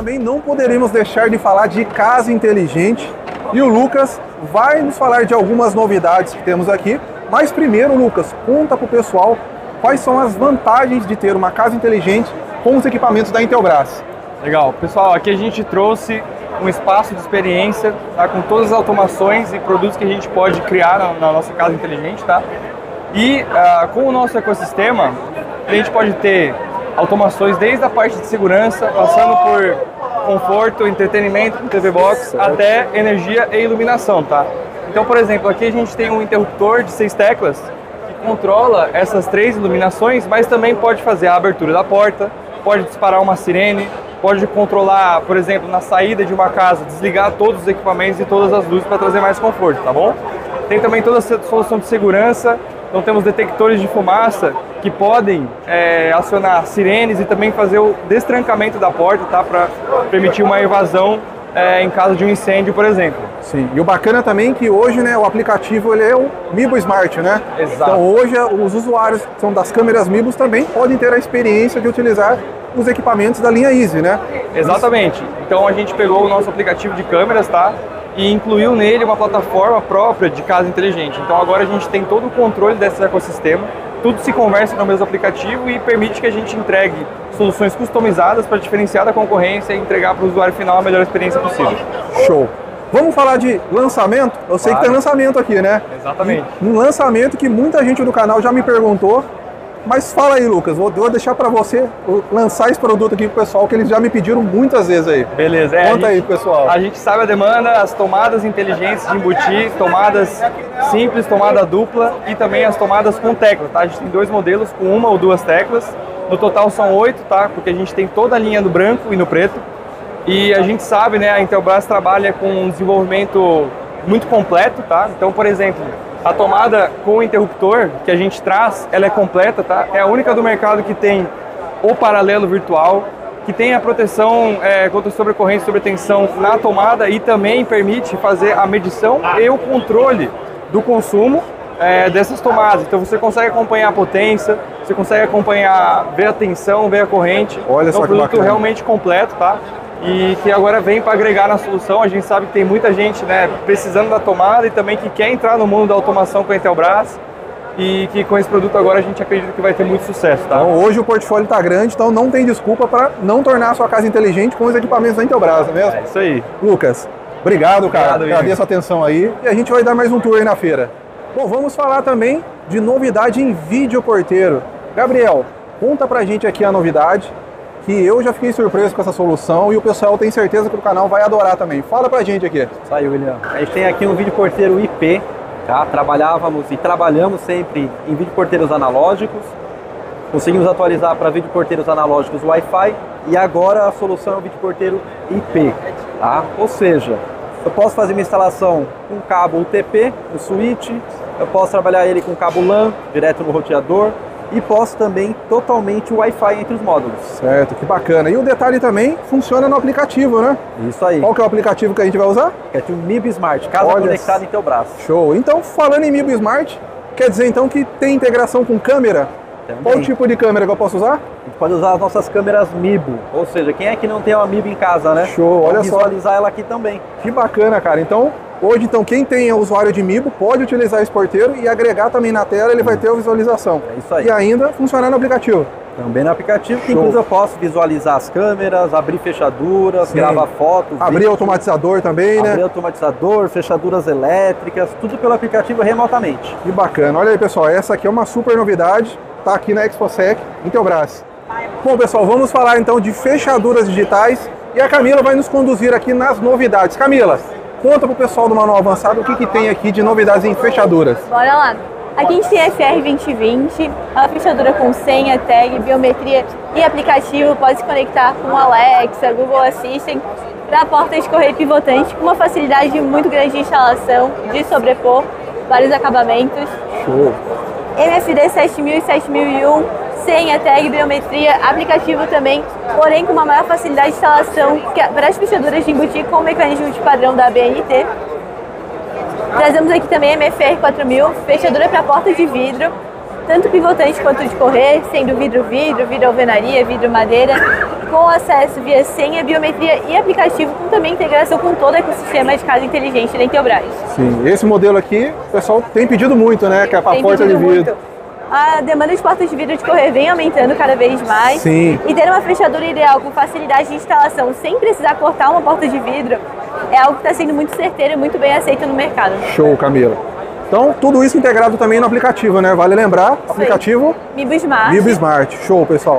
também não poderíamos deixar de falar de casa inteligente. E o Lucas vai nos falar de algumas novidades que temos aqui. Mas primeiro, Lucas, conta para o pessoal quais são as vantagens de ter uma casa inteligente com os equipamentos da Intelbras. Legal. Pessoal, aqui a gente trouxe um espaço de experiência tá, com todas as automações e produtos que a gente pode criar na, na nossa casa inteligente. Tá? E uh, com o nosso ecossistema, a gente pode ter automações desde a parte de segurança, passando por conforto, entretenimento TV Box, até energia e iluminação, tá? Então, por exemplo, aqui a gente tem um interruptor de seis teclas que controla essas três iluminações, mas também pode fazer a abertura da porta, pode disparar uma sirene, pode controlar, por exemplo, na saída de uma casa, desligar todos os equipamentos e todas as luzes para trazer mais conforto, tá bom? Tem também toda a solução de segurança, então temos detectores de fumaça que podem é, acionar sirenes e também fazer o destrancamento da porta, tá? Para permitir uma evasão é, em caso de um incêndio, por exemplo. Sim, e o bacana também é que hoje né, o aplicativo ele é o Mibo Smart, né? Exato. Então hoje os usuários que são das câmeras Mibos também podem ter a experiência de utilizar os equipamentos da linha Easy, né? Exatamente. Então a gente pegou o nosso aplicativo de câmeras, tá? E incluiu nele uma plataforma própria de casa inteligente. Então agora a gente tem todo o controle desse ecossistema tudo se conversa no mesmo aplicativo e permite que a gente entregue soluções customizadas para diferenciar da concorrência e entregar para o usuário final a melhor experiência possível. Show! Vamos falar de lançamento? Eu sei claro. que tem lançamento aqui, né? Exatamente. Um lançamento que muita gente do canal já me perguntou mas fala aí, Lucas, vou, vou deixar para você lançar esse produto aqui pro pessoal, que eles já me pediram muitas vezes aí. Beleza, é. Conta gente, aí, pessoal. A gente sabe a demanda, as tomadas inteligentes de embutir, tomadas simples, tomada dupla e também as tomadas com tecla, tá? A gente tem dois modelos com uma ou duas teclas. No total são oito, tá? Porque a gente tem toda a linha no branco e no preto. E a gente sabe, né, a Intelbras trabalha com um desenvolvimento muito completo, tá? Então, por exemplo, a tomada com interruptor que a gente traz, ela é completa, tá? É a única do mercado que tem o paralelo virtual, que tem a proteção é, contra sobrecorrente, sobretensão na tomada e também permite fazer a medição e o controle do consumo é, dessas tomadas. Então você consegue acompanhar a potência, você consegue acompanhar, ver a tensão, ver a corrente. Olha é um produto realmente completo, tá? E que agora vem para agregar na solução. A gente sabe que tem muita gente né, precisando da tomada e também que quer entrar no mundo da automação com a Intelbras e que com esse produto agora a gente acredita que vai ter muito sucesso. Tá? Então, hoje o portfólio está grande, então não tem desculpa para não tornar a sua casa inteligente com os equipamentos da Intelbras, não é mesmo? É isso aí. Lucas, obrigado, cara. Obrigado, Agradeço a atenção aí e a gente vai dar mais um tour aí na feira. Bom, vamos falar também de novidade em vídeo porteiro. Gabriel, conta pra gente aqui a novidade que eu já fiquei surpreso com essa solução e o pessoal tem certeza que o canal vai adorar também. Fala pra gente aqui. Saiu, William. A gente tem aqui um vídeo porteiro IP, tá? Trabalhávamos e trabalhamos sempre em vídeo porteiros analógicos. Conseguimos atualizar para vídeo porteiros analógicos Wi-Fi e agora a solução é o vídeo porteiro IP, tá? Ou seja, eu posso fazer uma instalação com cabo UTP no switch, eu posso trabalhar ele com cabo LAN direto no roteador, e posso também totalmente o Wi-Fi entre os módulos. Certo, que bacana. E o detalhe também funciona no aplicativo, né? Isso aí. Qual que é o aplicativo que a gente vai usar? É o MIB Smart, casa Olha conectada em teu braço. Show. Então, falando em MIB Smart, quer dizer então que tem integração com câmera? Também. Qual tipo de câmera que eu posso usar? A gente pode usar as nossas câmeras MIBO, ou seja, quem é que não tem uma MIB em casa, né? Show, olha visualizar só. visualizar ela aqui também. Que bacana, cara. Então, Hoje, então, quem tem usuário de Mibo pode utilizar esse porteiro e agregar também na tela, ele vai ter a visualização. É isso aí. E ainda funcionar no aplicativo. Também no aplicativo, que inclusive eu posso visualizar as câmeras, abrir fechaduras, Sim. gravar fotos. Abrir vídeo, automatizador também, abrir né? Abrir automatizador, fechaduras elétricas, tudo pelo aplicativo remotamente. Que bacana. Olha aí, pessoal, essa aqui é uma super novidade. Tá aqui na ExpoSec, Intelbras. Bom, pessoal, vamos falar então de fechaduras digitais e a Camila vai nos conduzir aqui nas novidades. Camila, Conta pro pessoal do Manual Avançado o que, que tem aqui de novidades em fechaduras. Bora lá. Aqui a gente tem a FR 2020, uma fechadura com senha, tag, biometria e aplicativo, pode se conectar com Alexa, Google Assistant, para portas de correio pivotante, com uma facilidade muito grande de instalação, de sobrepor vários acabamentos. Show! MFD 7000 e 7001, senha, tag, biometria, aplicativo também, porém com uma maior facilidade de instalação para as fechaduras de embutir com o mecanismo de padrão da BNT. Trazemos aqui também a MFR 4000, fechadura para porta de vidro, tanto pivotante quanto de correr, sendo vidro-vidro, vidro alvenaria, vidro madeira. com acesso via senha, biometria e aplicativo, com também integração com todo o ecossistema de casa inteligente da Intelbras. Sim, esse modelo aqui, o pessoal tem pedido muito, né? Que é a porta de vidro. muito. A demanda de portas de vidro de correr vem aumentando cada vez mais. Sim. E ter uma fechadura ideal com facilidade de instalação sem precisar cortar uma porta de vidro é algo que está sendo muito certeiro e muito bem aceito no mercado. Show, Camila. Então, tudo isso integrado também no aplicativo, né? Vale lembrar, aplicativo Mibo Smart. Vivo Smart. Show, pessoal.